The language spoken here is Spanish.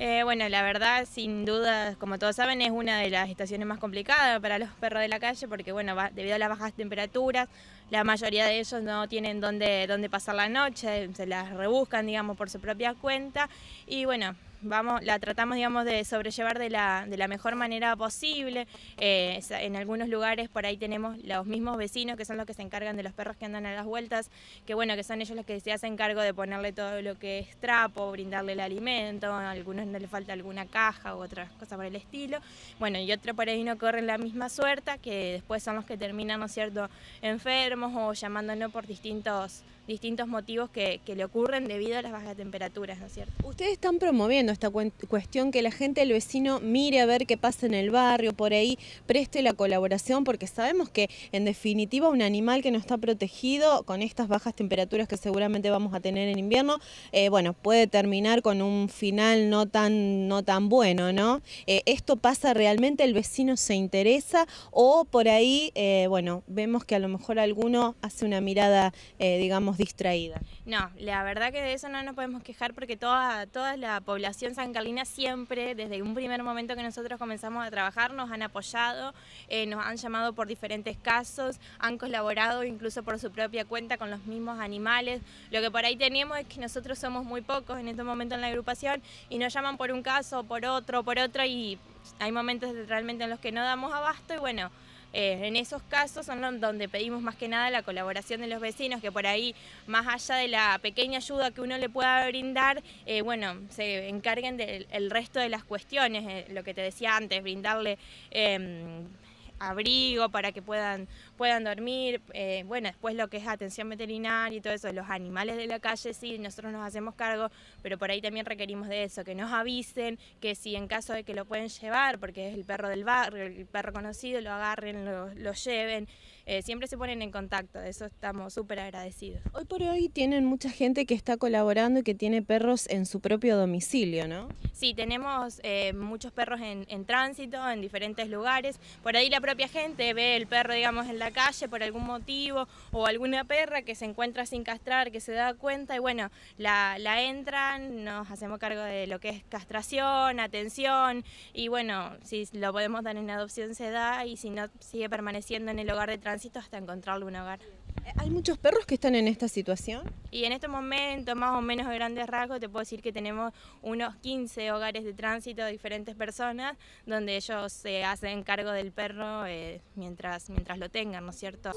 Eh, bueno, la verdad, sin duda, como todos saben, es una de las estaciones más complicadas para los perros de la calle porque, bueno, debido a las bajas temperaturas, la mayoría de ellos no tienen dónde, dónde pasar la noche, se las rebuscan, digamos, por su propia cuenta. Y, bueno, vamos, la tratamos digamos de sobrellevar de la, de la mejor manera posible. Eh, en algunos lugares por ahí tenemos los mismos vecinos que son los que se encargan de los perros que andan a las vueltas, que bueno, que son ellos los que se hacen cargo de ponerle todo lo que es trapo, brindarle el alimento, a algunos no le falta alguna caja u otras cosas por el estilo. Bueno, y otro por ahí no corren la misma suerte, que después son los que terminan, ¿no es cierto?, enfermos o llamándonos por distintos distintos motivos que, que, le ocurren debido a las bajas temperaturas, ¿no es cierto? Ustedes están promoviendo esta cuestión que la gente, el vecino, mire a ver qué pasa en el barrio, por ahí preste la colaboración, porque sabemos que en definitiva un animal que no está protegido con estas bajas temperaturas que seguramente vamos a tener en invierno, eh, bueno, puede terminar con un final no tan, no tan bueno, ¿no? Eh, ¿Esto pasa realmente, el vecino se interesa o por ahí, eh, bueno, vemos que a lo mejor alguno hace una mirada, digamos, distraída. No, la verdad que de eso no nos podemos quejar porque toda, toda la población san carlina siempre, desde un primer momento que nosotros comenzamos a trabajar, nos han apoyado, eh, nos han llamado por diferentes casos, han colaborado incluso por su propia cuenta con los mismos animales. Lo que por ahí tenemos es que nosotros somos muy pocos en este momento en la agrupación y nos llaman por un caso, por otro, por otro y hay momentos realmente en los que no damos abasto y bueno, eh, en esos casos son donde pedimos más que nada la colaboración de los vecinos, que por ahí, más allá de la pequeña ayuda que uno le pueda brindar, eh, bueno, se encarguen del resto de las cuestiones, eh, lo que te decía antes, brindarle em, abrigo para que puedan, puedan dormir. Eh, bueno, después lo que es atención veterinaria y todo eso, los animales de la calle sí, nosotros nos hacemos cargo, pero por ahí también requerimos de eso, que nos avisen, que si en caso de que lo pueden llevar, porque es el perro del barrio, el perro conocido, lo agarren, lo, lo lleven. Eh, siempre se ponen en contacto, de eso estamos súper agradecidos. Hoy por hoy tienen mucha gente que está colaborando y que tiene perros en su propio domicilio, ¿no? Sí, tenemos eh, muchos perros en, tránsito, en diferentes lugares. Por ahí la propia gente ve el perro, digamos, en la calle por algún motivo o alguna perra que se encuentra sin castrar, que se da cuenta y bueno, la, la entran, nos hacemos cargo de lo que es castración, atención y bueno, si lo podemos dar en adopción se da y si no sigue permaneciendo en el hogar de tránsito hasta encontrarle un hogar. ¿Hay muchos perros que están en esta situación? Y en este momento, más o menos de grandes rasgos, te puedo decir que tenemos unos 15 hogares de tránsito de diferentes personas, donde ellos se hacen cargo del perro eh, mientras, mientras lo tengan, ¿no es cierto?